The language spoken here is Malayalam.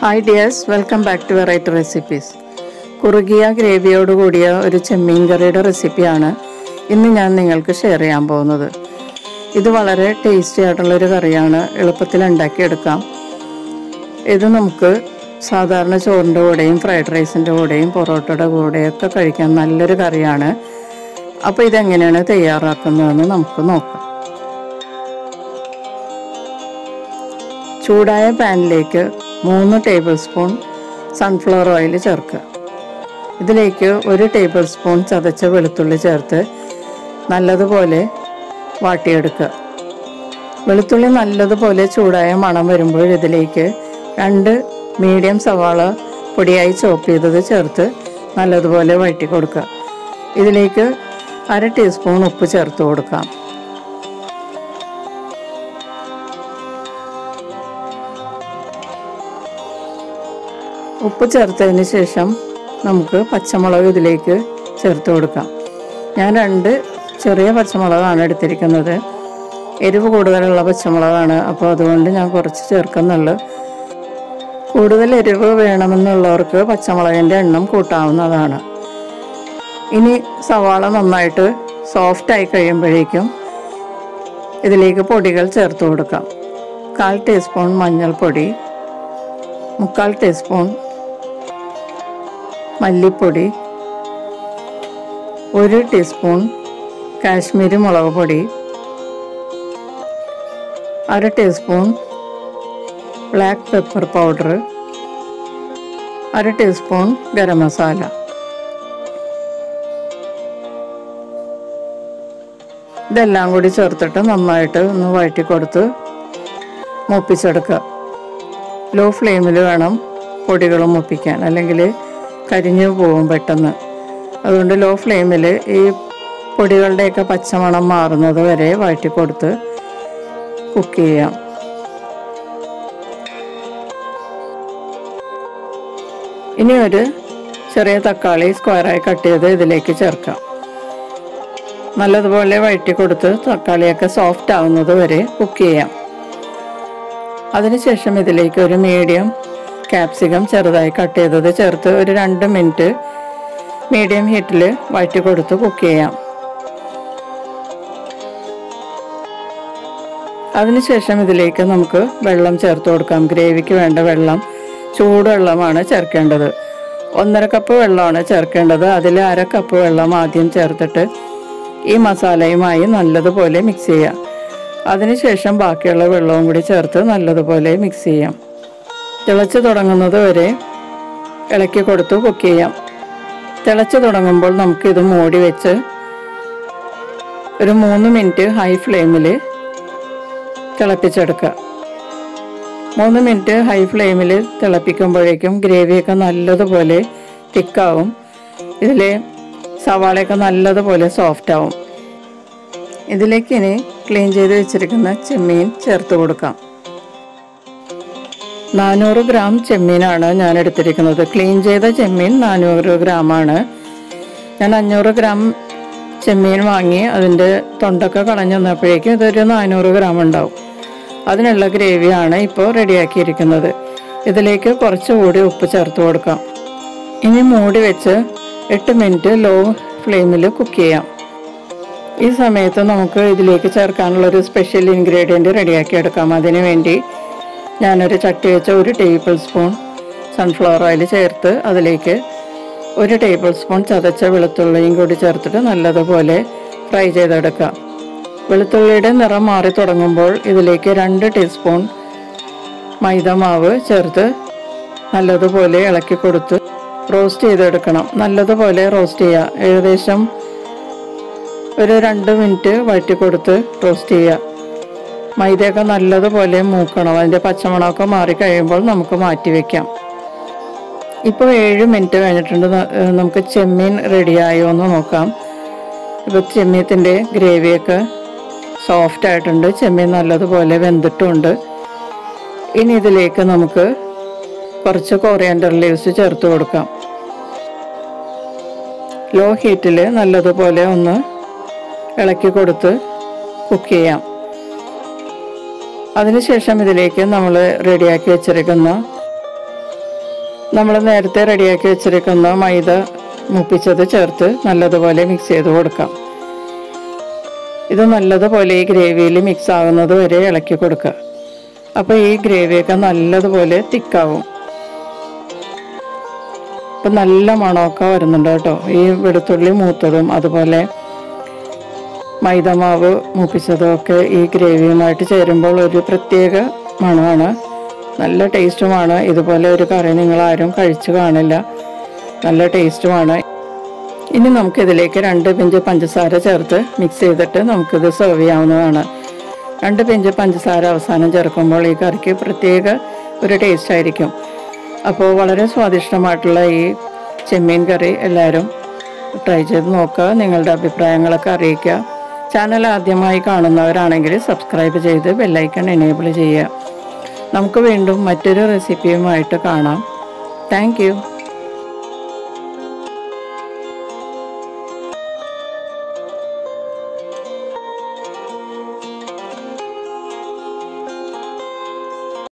Hi dears welcome back to variety recipes കുറുകിയ ഗ്രേവിയോട് കൂടിയ ഒരു ചെമ്മീൻ കറിയുടെ റെസിപ്പിയാണ് ഇന്ന് ഞാൻ നിങ്ങൾക്ക് ഷെയർ ചെയ്യാൻ പോകുന്നത്. ഇത് വളരെ ടേസ്റ്റി ആയിട്ടുള്ളൊരു കറിയാണ്. എളുപ്പത്തിൽ ഉണ്ടാക്കിയെടുക്കാം. ഇത് നമുക്ക് സാധാരണ ചോറിന്റെ കൂടെയും ഫ്രൈഡ് റൈസിന്റെ കൂടെയും പൊറോട്ടയുടെ കൂടെയൊക്കെ കഴിക്കാൻ നല്ലൊരു കറിയാണ്. അപ്പോൾ ഇതെങ്ങനെയാണ് തയ്യാറാക്കുന്നതെന്ന് നമുക്ക് നോക്കാം. ചൂടായ പാനിലേക്ക് മൂന്ന് ടേബിൾ സ്പൂൺ സൺഫ്ലവർ ഓയിൽ ചേർക്കുക. ഇതിലേക്ക് ഒരു ടേബിൾ സ്പൂൺ ചതച്ച വെളുത്തുള്ളി ചേർത്ത് നല്ലതുപോലെ വാട്ടിയെടുക്കുക. വെളുത്തുള്ളി നല്ലതുപോലെ ചൂടായ മണം വരുമ്പോൾ ഇതിലേക്ക് രണ്ട് മീഡിയം സവാള പൊടിയായി ചോപ്പ് ചെയ്തത് ചേർത്ത് നല്ലതുപോലെ വഴറ്റി കൊടുക്കുക. ഇതിലേക്ക് അര ടീസ്പൂൺ ഉപ്പ് ചേർത്ത് കൊടുക്കാം. ഉപ്പ് ചേർത്തതിന് ശേഷം നമുക്ക് പച്ചമുളക് ഇതിലേക്ക് ചേർത്ത് കൊടുക്കാം. ഞാൻ രണ്ട് ചെറിയ പച്ചമുളകാണ് എടുത്തിരിക്കുന്നത്. എരിവ് കൂടുതലുള്ള പച്ചമുളകാണ്. അപ്പോൾ അതുകൊണ്ട് ഞാൻ കുറച്ച് ചേർക്കുന്നുള്ളു. കൂടുതൽ എരിവ് വേണമെന്നുള്ളവർക്ക് പച്ചമുളകിന്റെ എണ്ണം കൂട്ടാവുന്നതാണ്. ഇനി സവാള നന്നായിട്ട് സോഫ്റ്റായി കഴിയുമ്പോഴേക്കും ഇതിലേക്ക് പൊടികൾ ചേർത്ത് കൊടുക്കാം. കാൽ ടീസ്പൂൺ മഞ്ഞൾപ്പൊടി മുക്കാൽ ടീസ്പൂൺ മല്ലിപ്പൊടി ഒരു ടീസ്പൂൺ കാശ്മീരി മുളക് പൊടി അര ടീസ്പൂൺ ബ്ലാക്ക് പെപ്പർ പൗഡർ അര ടീസ്പൂൺ ഗരം മസാല. ഇതെല്ലാം കൂടി ചേർത്തിട്ട് നന്നായിട്ട് ഒന്ന് വഴറ്റി കൊടുത്ത് മൂപ്പിച്ചെടുക്കുക ലോ ഫ്ലെയിമിൽ വേണം പൊടികൾ മൂപ്പിക്കാൻ. അല്ലെങ്കിൽ കരിഞ്ഞു പോകും പെട്ടെന്ന്. അതുകൊണ്ട് ലോ ഫ്ലെയിമിൽ ഈ പൊടികളുടെയൊക്കെ പച്ചമണം മാറുന്നത് വരെ വഴറ്റി കൊടുത്ത് കുക്ക് ചെയ്യാം. ഇനി ഒരു ചെറിയ തക്കാളി സ്ക്വയറായി കട്ട് ചെയ്ത് ഇതിലേക്ക് ചേർക്കാം. നല്ലതുപോലെ വഴറ്റി കൊടുത്ത് തക്കാളിയൊക്കെ സോഫ്റ്റ് ആവുന്നത് വരെ കുക്ക് ചെയ്യാം. അതിനുശേഷം ഇതിലേക്ക് ഒരു മീഡിയം ക്യാപ്സിക്കം ചെറുതായി കട്ട് ചെയ്തത്. ചേർത്ത് ഒരു രണ്ട് മിനിറ്റ് മീഡിയം ഹീറ്റിൽ വഴറ്റി കൊടുത്ത് കുക്ക് ചെയ്യാം. അതിനുശേഷം ഇതിലേക്ക് നമുക്ക് വെള്ളം ചേർത്ത് കൊടുക്കാം. ഗ്രേവിക്ക് വേണ്ട വെള്ളം ചൂടുവെള്ളമാണ് ചേർക്കേണ്ടത്. ഒന്നര കപ്പ് വെള്ളമാണ് ചേർക്കേണ്ടത്. അതിൽ അര കപ്പ് വെള്ളം ആദ്യം ചേർത്തിട്ട് ഈ മസാലയുമായി നല്ലതുപോലെ മിക്സ് ചെയ്യാം. അതിനുശേഷം ബാക്കിയുള്ള വെള്ളവും കൂടി ചേർത്ത് നല്ലതുപോലെ മിക്സ് ചെയ്യാം. തിളച്ച് തുടങ്ങുന്നത് വരെ ഇളക്കി കൊടുത്ത് കുക്ക് ചെയ്യാം. തിളച്ച് തുടങ്ങുമ്പോൾ നമുക്കിത് മൂടി വെച്ച് ഒരു മൂന്ന് മിനിറ്റ് ഹൈ ഫ്ലെയിമിൽ തിളപ്പിച്ചെടുക്കുക. മൂന്ന് മിനിറ്റ് ഹൈ ഫ്ലെയിമിൽ തിളപ്പിക്കുമ്പോഴേക്കും ഗ്രേവിയൊക്കെ നല്ലതുപോലെ തിക്കാവും. ഇതിൽ സവാളയൊക്കെ നല്ലതുപോലെ സോഫ്റ്റ് ആവും. ഇതിലേക്ക് ഇനി ക്ലീൻ ചെയ്ത് വെച്ചിരിക്കുന്ന ചെമ്മീൻ ചേർത്ത് കൊടുക്കാം. നാനൂറ് ഗ്രാം ചെമ്മീനാണ് ഞാൻ എടുത്തിരിക്കുന്നത്. ക്ലീൻ ചെയ്ത ചെമ്മീൻ നാനൂറ് ഗ്രാമാണ്. ഞാൻ അഞ്ഞൂറ് ഗ്രാം ചെമ്മീൻ വാങ്ങി അതിന്റെ തൊണ്ടൊക്കെ കളഞ്ഞു വന്നപ്പോഴേക്കും ഇതൊരു നാനൂറ് ഗ്രാം ഉണ്ടാവും. അതിനുള്ള ഗ്രേവിയാണ് ഇപ്പോൾ റെഡിയാക്കിയിരിക്കുന്നത്. ഇതിലേക്ക് കുറച്ചുകൂടി ഉപ്പ് ചേർത്ത് കൊടുക്കാം. ഇനി മൂടി വെച്ച് എട്ട് മിനിറ്റ് ലോ ഫ്ലെയിമിൽ കുക്ക് ചെയ്യാം. ഈ സമയത്ത് നമുക്ക് ഇതിലേക്ക് ചേർക്കാനുള്ള ഒരു സ്പെഷ്യൽ ഇൻഗ്രീഡിയന്റ് റെഡിയാക്കി എടുക്കാം അതിനു വേണ്ടി ഞാനൊരു ചട്ടി വെച്ച ഒരു ടേബിൾ സ്പൂൺ സൺഫ്ലവർ ഓയിൽ ചേർത്ത് അതിലേക്ക് ഒരു ടേബിൾ സ്പൂൺ ചതച്ച വെളുത്തുള്ളിയും കൂടി ചേർത്തിട്ട് നല്ലതുപോലെ ഫ്രൈ ചെയ്തെടുക്കാം വെളുത്തുള്ളിയുടെ നിറം മാറി തുടങ്ങുമ്പോൾ ഇതിലേക്ക് രണ്ട് ടീസ്പൂൺ മൈദ മാവ് ചേർത്ത് നല്ലതുപോലെ ഇളക്കി കൊടുത്ത് റോസ്റ്റ് ചെയ്തെടുക്കണം. നല്ലതുപോലെ റോസ്റ്റ് ചെയ്യുക. ഏകദേശം ഒരു രണ്ട് മിനിറ്റ് വഴറ്റി കൊടുത്ത് റോസ്റ്റ് ചെയ്യുക. മൈദയൊക്കെ നല്ലതുപോലെ മൂക്കണം. അതിന്റെ പച്ചമുളകൊക്കെ മാറി കഴിയുമ്പോൾ നമുക്ക് മാറ്റി വയ്ക്കാം ഇപ്പോൾ ഏഴ് മിനിറ്റ് കഴിഞ്ഞിട്ടുണ്ട്. നമുക്ക് ചെമ്മീൻ റെഡിയായോ എന്ന് നോക്കാം. ഇപ്പോൾ ചെമ്മീത്തിന്റെ ഗ്രേവിയൊക്കെ സോഫ്റ്റ് ആയിട്ടുണ്ട്. ചെമ്മീൻ നല്ലതുപോലെ വെന്തിട്ടുണ്ട്. ഇനി ഇതിലേക്ക് നമുക്ക് കുറച്ച് കൊറിയാൻഡർ ലീവ്സ് ചേർത്ത് കൊടുക്കാം. ലോ ഹീറ്റിൽ നല്ലതുപോലെ ഒന്ന് ഇളക്കി കൊടുത്ത് കുക്ക് ചെയ്യാം. അതിനുശേഷം ഇതിലേക്ക് നമ്മൾ റെഡിയാക്കി വെച്ചിരിക്കുന്ന. നമ്മൾ നേരത്തെ റെഡിയാക്കി വെച്ചിരിക്കുന്ന മൈദ മുപ്പിച്ചത് ചേർത്ത് നല്ലതുപോലെ മിക്സ് ചെയ്ത് കൊടുക്കാം. ഇത് നല്ലതുപോലെ ഈ ഗ്രേവിയിൽ മിക്സ് ആകുന്നത് വരെ ഇളക്കി കൊടുക്കുക. അപ്പോൾ ഈ ഗ്രേവിയൊക്കെ നല്ലതുപോലെ തിക്കാവും. അപ്പം നല്ല മണമൊക്കെ വരുന്നുണ്ട് കേട്ടോ. ഈ വെളുത്തുള്ളി മൂത്തതും അതുപോലെ മൈദമാവ് മൂപ്പിച്ചതൊക്കെ ഈ ഗ്രേവിയുമായിട്ട് ചേരുമ്പോൾ ഒരു പ്രത്യേക മണമാണ്. നല്ല ടേസ്റ്റുമാണ്. ഇതുപോലെ ഒരു കറി നിങ്ങൾ ആരും കഴിച്ചു കാണില്ല. നല്ല ടേസ്റ്റുമാണ്. ഇനി നമുക്കിതിലേക്ക് രണ്ട് പിഞ്ച് പഞ്ചസാര ചേർത്ത് മിക്സ് ചെയ്തിട്ട് നമുക്കിത് സെർവ് ചെയ്യാവുന്നതാണ്. രണ്ട് പിഞ്ച് പഞ്ചസാര അവസാനം ചേർക്കുമ്പോൾ ഈ കറിക്ക് പ്രത്യേക ഒരു ടേസ്റ്റ് ആയിരിക്കും. അപ്പോൾ വളരെ സ്വാദിഷ്ടമായിട്ടുള്ള ഈ ചെമ്മീൻ കറി എല്ലാവരും ട്രൈ ചെയ്ത് നോക്കുക. നിങ്ങളുടെ അഭിപ്രായങ്ങളൊക്കെ അറിയിക്കുക. ചാനൽ ആദ്യമായി കാണുന്നവരാണെങ്കിൽ സബ്സ്ക്രൈബ് ചെയ്ത് ബെല്ലൈക്കൺ എനേബിൾ ചെയ്യുക. നമുക്ക് വീണ്ടും മറ്റൊരു റെസിപ്പിയുമായിട്ട് കാണാം. താങ്ക്